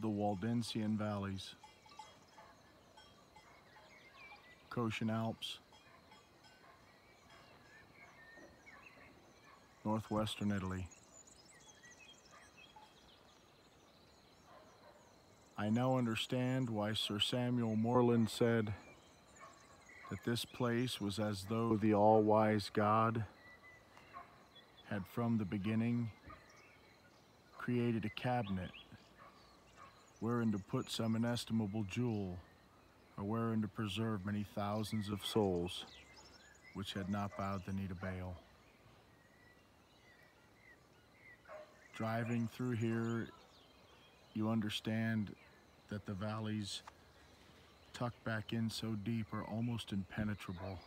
the Waldensian Valleys, Cottian Alps, northwestern Italy. I now understand why Sir Samuel Morland said that this place was as though the all-wise God had from the beginning created a cabinet wherein to put some inestimable jewel or wherein to preserve many thousands of souls which had not bowed the knee to Baal. Driving through here, you understand that the valleys tucked back in so deep are almost impenetrable.